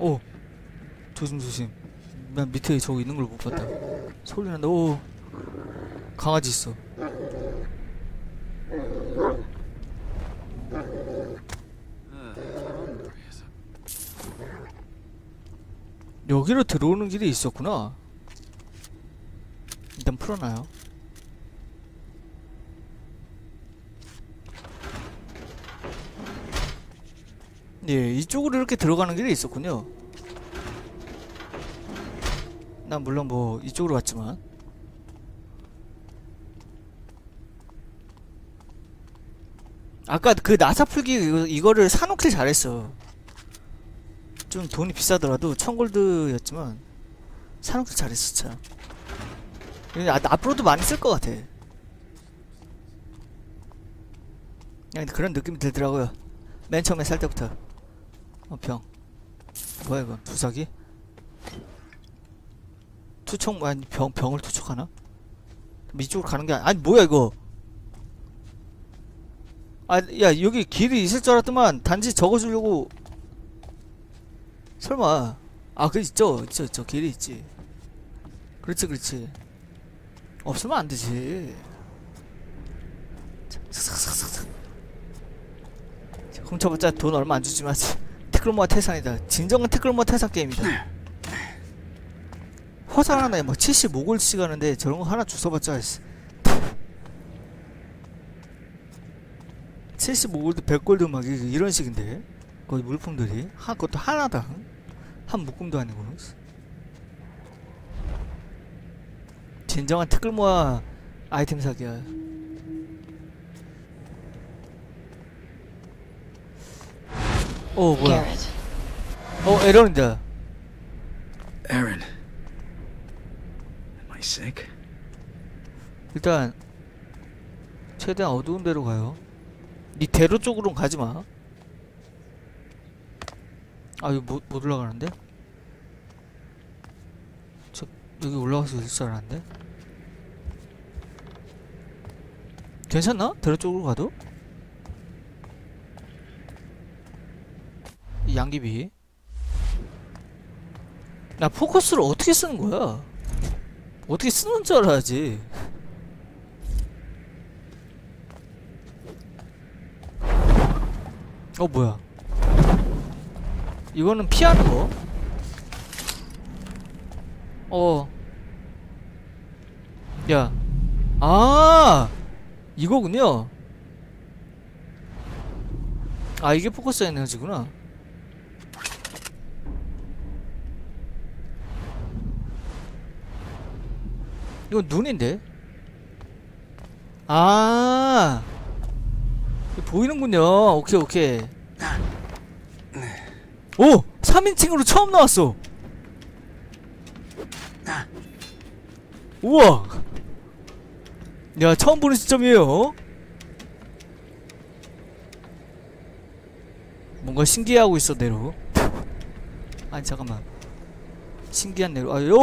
오 조심 조심 난 밑에 저기 있는 걸 못 봤다. 소리 난다. 오 강아지 있어. 여기로 들어오는 길이 있었구나. 일단 풀어놔요 예, 이쪽으로 이렇게 들어가는 길이 있었군요. 난 물론 뭐 이쪽으로 왔지만 아까 그 나사 풀기 이거, 이거를 사놓길 잘했어. 좀 돈이 비싸더라도 천골드였지만 사놓길 잘했어 참. 이거 아, 앞으로도 많이 쓸 것 같아. 그냥 그런 느낌이 들더라고요. 맨 처음에 살 때부터. 어, 병. 뭐야, 이거? 두사기? 투척, 아니, 병, 병을 투척하나? 이쪽으로 가는 게, 아니, 아니, 뭐야, 이거? 아, 야, 여기 길이 있을 줄 알았더만, 단지 적어주려고. 설마. 아, 그, 있죠, 있죠, 있죠. 길이 있지. 그렇지, 그렇지. 없으면 안 되지. 훔쳐봤자 돈 얼마 안 주지만 태클모아 태산이다. 진정한 태클모아 태산 게임이다. 화살 하나에 막 75골씩 가는데 저런 거 하나 주워봤자 75골드 100골드 막 이- 이런 식인데. 거의 물품들이. 한 것도 하나당 한 묶음도 아니고. 진정한 태클모아 아이템 사기야 어 뭐야 Garrett. 어 에런이다 Aaron. Am I sick? 일단 최대한 어두운 데로 가요. 니 대로 쪽으로는 가지 마. 아 이거 못, 못 올라가는데? 저 여기 올라갈 수 있을 줄 알았는데? 괜찮나? 대로 쪽으로 가도? 양귀비 나 포커스를 어떻게 쓰는 거야? 어떻게 쓰는 줄 알아야지 어 뭐야 이거는 피하는 거? 어. 야. 아! 이거군요. 아, 이게 포커스 에너지구나. 이건 눈인데? 아! 보이는군요. 오케이, 오케이. 오! 3인칭으로 처음 나왔어! 우와! 야, 처음 보는 시점이에요. 뭔가 신기해하고 있어, 내로. 아니, 잠깐만. 신기한 내로. 아, 요!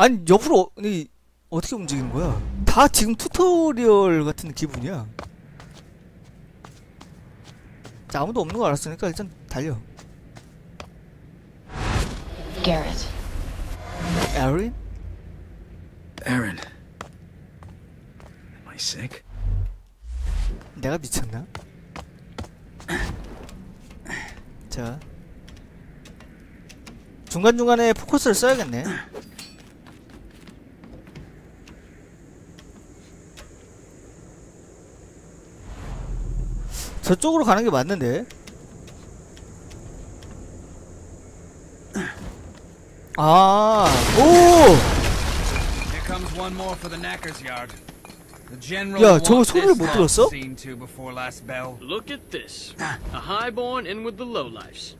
아니, 옆으로, 어, 이, 어떻게 움직이는 거야? 다 지금 tutorial 같은 기분이야. 자, 아무도 없는 거 알았으니까 일단 달려. Garrett. 에린? Erin. Am I sick? 내가 미쳤나? 자 중간중간에 포커스를 써야겠네 저쪽으로 가는 게 맞는데 아, 오! 야, 저거 소리를 못 들었어? Look at this. A highborn in with the lowlifes.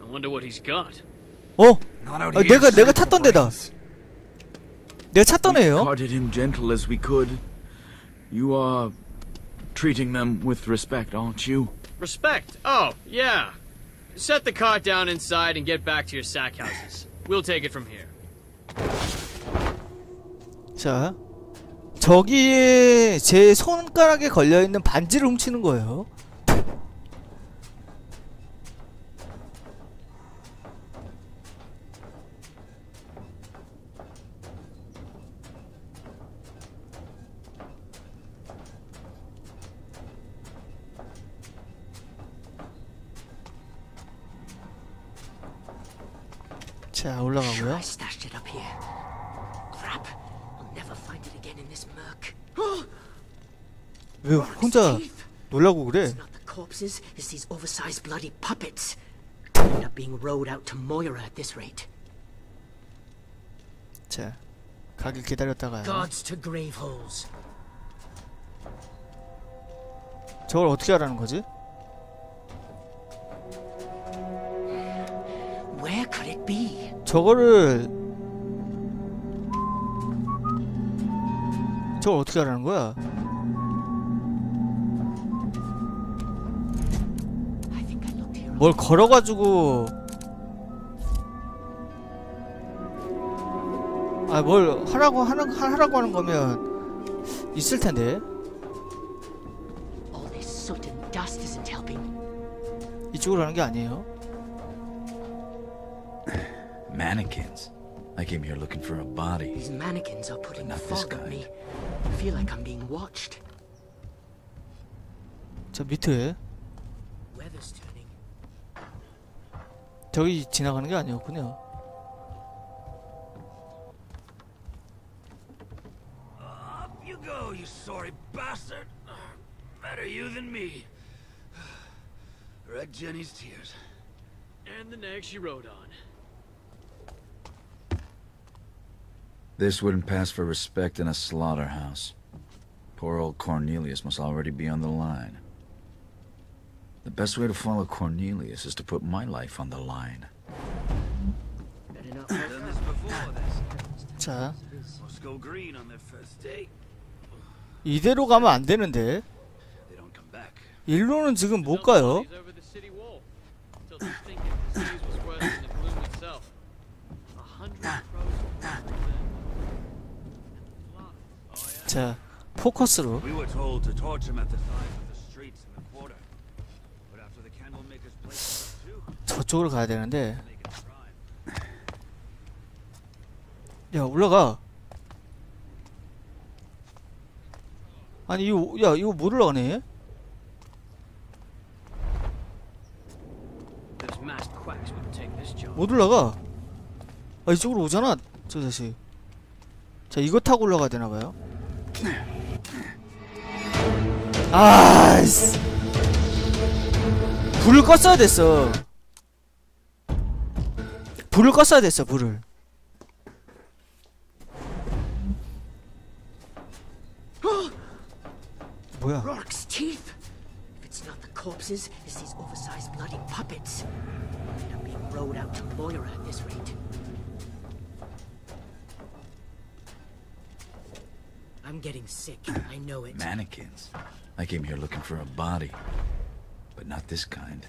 I wonder what he's got. 어? 아, 내가- 내가 for 데다. 내가 찾던 애요? Carted him gentle as we could. You are treating them with respect, aren't you? Respect. Oh, yeah. Set the cart down inside and get back to your sack houses. We'll take it from here. 자, 저기에 제 손가락에 걸려있는 반지를 훔치는 거예요. 자 올라가고요. 왜 혼자. 놀라고 그래 corpses, it's these oversized bloody puppets. End up being rowed out to Moira at this rate. 자 가길 기다렸다가 Gods to grave holes. 저걸 어떻게 하라는 거지? Where could it be? 저거를 저걸 어떻게 하라는 거야? 뭘 걸어가지고 아 뭘 하라고 하는 하라고 하는 거면 있을 텐데 All this soot and dust isn't helping. 이쪽으로 하는 게 아니에요. Mannequins. I came here looking for a body. These mannequins are putting Not this fog on me. kind. I feel like I'm being watched. 저 밑에 Weather's turning. 저기 지나가는 게 아니었군요. Up you go, you sorry bastard. Better you than me. Read Jenny's tears. And the nag she rode on. This wouldn't pass for respect in a slaughterhouse. Poor old Cornelius must already be on the line. The best way to follow Cornelius is to put my life on the line. Better not Done this before, this. 자 Must go green on their first date. 이대로 가면 안 되는데 They don't come back. 일로는 지금 못 Dump 가요. Place too, 저쪽으로 가야 되는데. 야 올라가. 아니 이거 야 이거 못 올라가네. Those masked quacks wouldn't take this job. 못 올라가. 아 이쪽으로 오잖아 저 자식. 자 이거 타고 올라가야 되나 봐요. 아이씨. 불을 껐어야 됐어. 불을 껐어야 됐어 불을. 뭐야? Rourke's teeth! If it's not the corpses, it's these oversized bloody puppets. Up being rowed out to Moira at this rate. I'm getting sick. I know it. Mannequins. I came here looking for a body. But not this kind.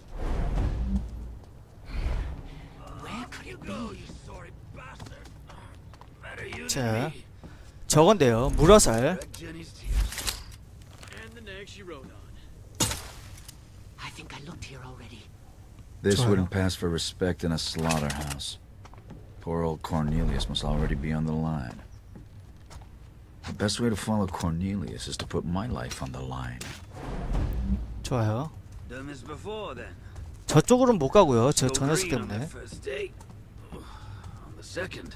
Where could it Go, be? you sorry bastard. Better you 자, than me. 저건데요. 물화살. Read Jenny's tears. And the nag she rode on. I think I looked here already. This 좋아요. wouldn't pass for respect in a slaughterhouse. Poor old Cornelius must already be on the line. The best way to follow Cornelius is to put my life on the line. 좋아요. Done this before then. 저쪽으로는 못 가고요. 저, their 때문에. first date. On the second,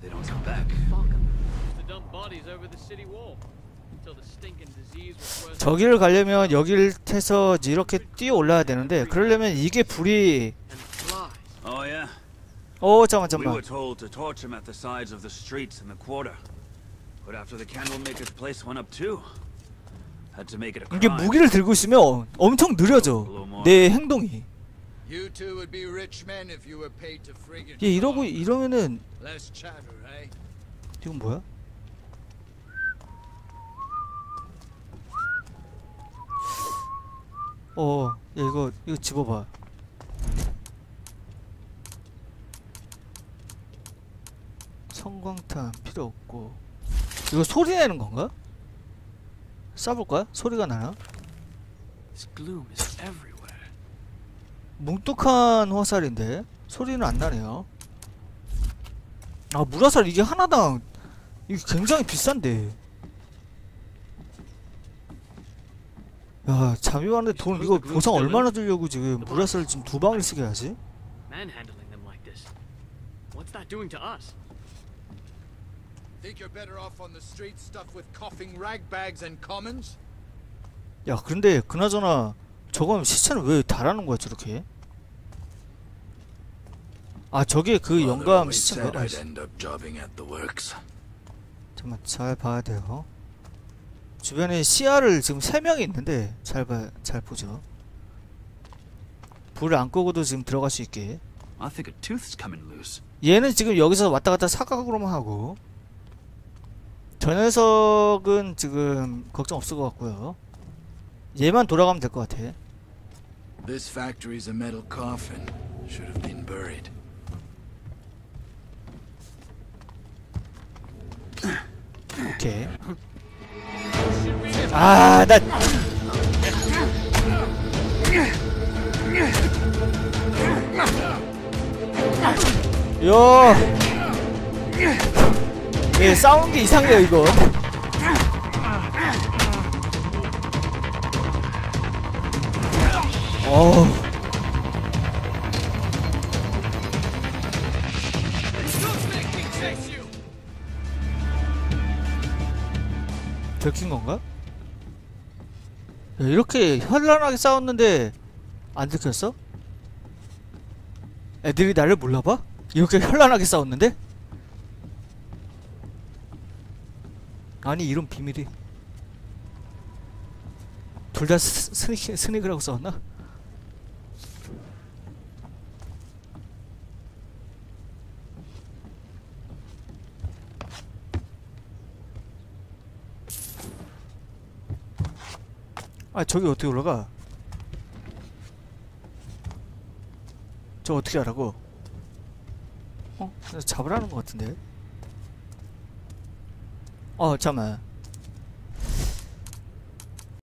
they don't come back. To dump bodies over the city wall. Till the stinking disease was worse 저기를 가려면 여기를 태서 이렇게 뛰어 올라야 되는데 그러려면 이게 불이. Oh. 어 잠깐 잠깐 But after the candlemaker's place went up too, had to make it a 이게. 무기를 들고 있으면 엄청 느려져 내 행동이 You two would be rich men if you were paid to friggin' 얘 이러고. 이러면은 Less chatter, eh? 이건 뭐야? 어, 야 이거 이거 집어봐. 성광탄 필요 없고 이거 소리 내는 건가? 쏴볼까? 소리가 나나? 뭉뚝한 화살인데 소리는 안 나네요. 아 물화살 이게 하나당 이게 굉장히 비싼데. 야 잠이 왔는데 돈 이거 보상 얼마나 들려고 지금 물화살 지금 두 방울 쓰게 하지? 야 근데 그나저나 저거 시체는 왜 달아놓은 거야 저렇게? 아 저게 그 영감 always 시체 said 뭐야? I'd end up jobbing at the works. 잠깐만 잘 봐야 돼요. 주변에 시야를 지금 세 명이 있는데 잘 봐, 잘 보죠. 불을 안 끄고도 지금 들어갈 수 있게. I think a tooth's coming loose. 얘는 지금 여기서 왔다 갔다 사각으로만 하고 저 녀석은 지금 걱정 없을 것 같고요. 얘만 돌아가면 될 것 같아. This factory's a metal coffin. Should have been buried. 오케이. 아, 나. 요. 예, 싸우는 게 이상해요, 이거. 어. 들킨 건가? 야, 이렇게 현란하게 싸웠는데 안 들켰어? 애들이 나를 몰라봐? 이렇게 현란하게 싸웠는데? 아니 이런 비밀이 둘다 하고 싸웠나? 아 저기 어떻게 올라가? 저 어떻게 하라고? 어? 나 잡으라는 것 같은데? 어 잠깐만